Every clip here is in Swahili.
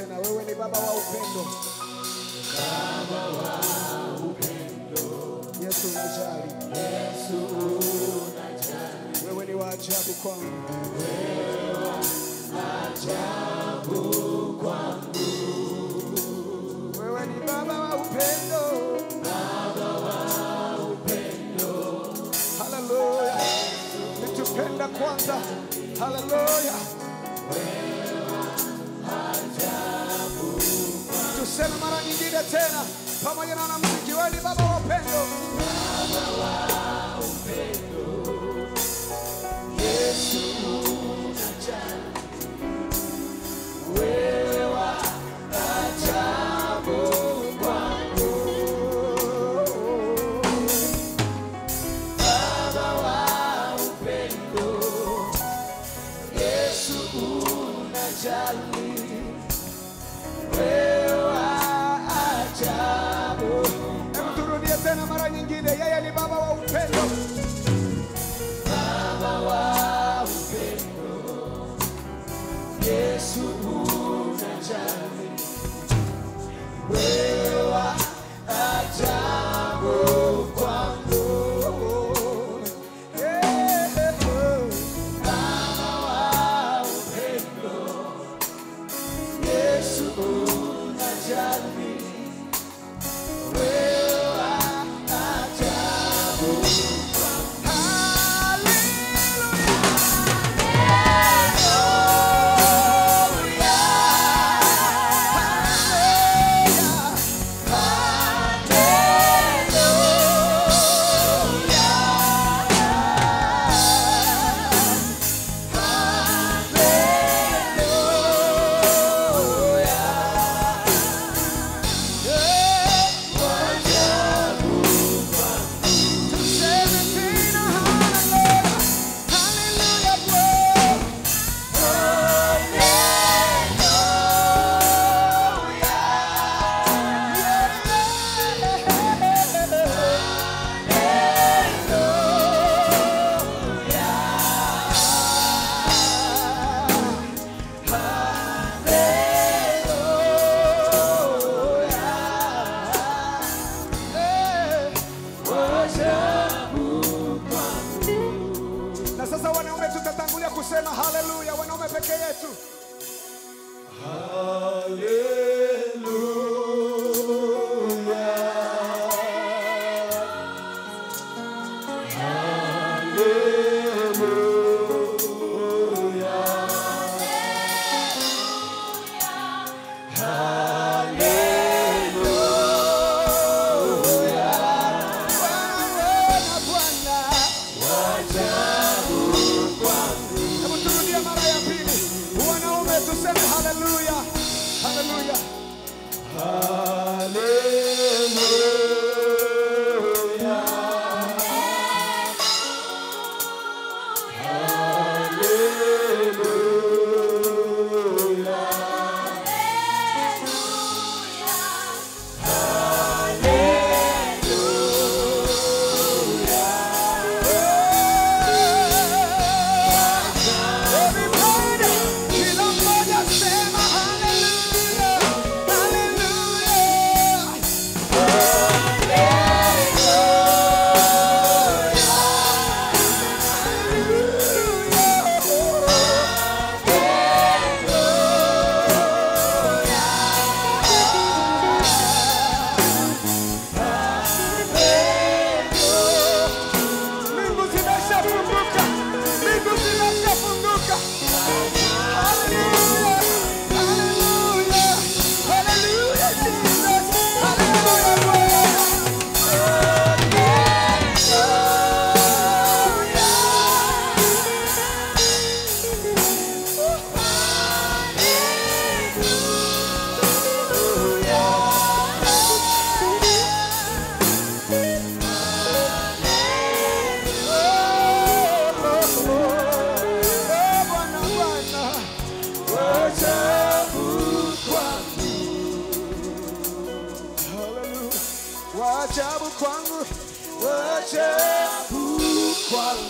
tena, wewe ni baba wa upendo, baba wa upendo. Yesu unajali, Yesu unajali, wewe ni waajabu kwangu, wewe tena pamoja na wanamuziki weni baba wa upendo Yesu unajali tutatangulia kusema haleluya, wanaume peke yetu. Haleluya. 狂舞，我这不狂。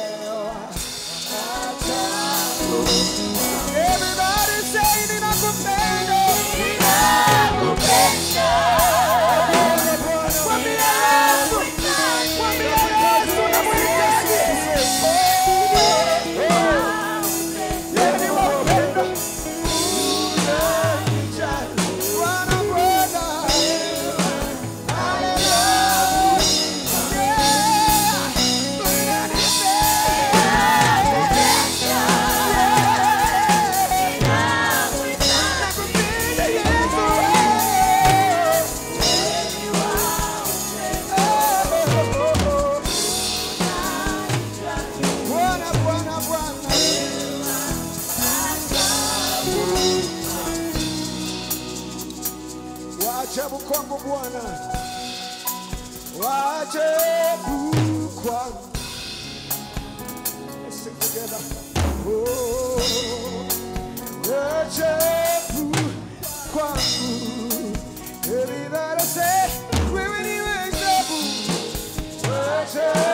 bwana wache us sing together oh wache kukwa every that i say we will never wache